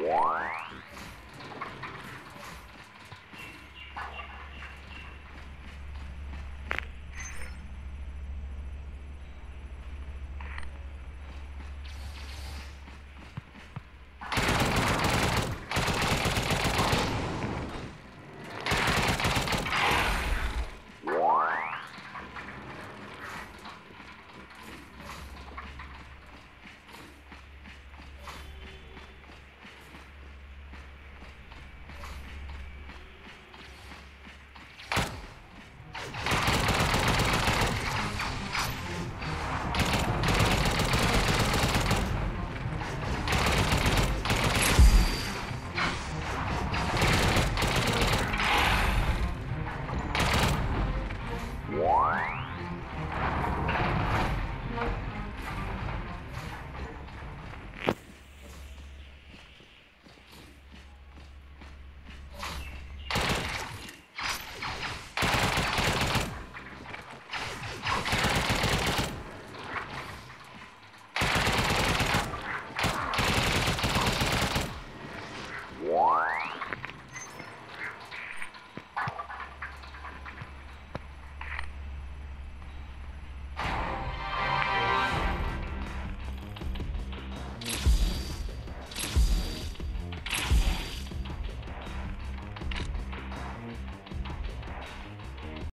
Why? What?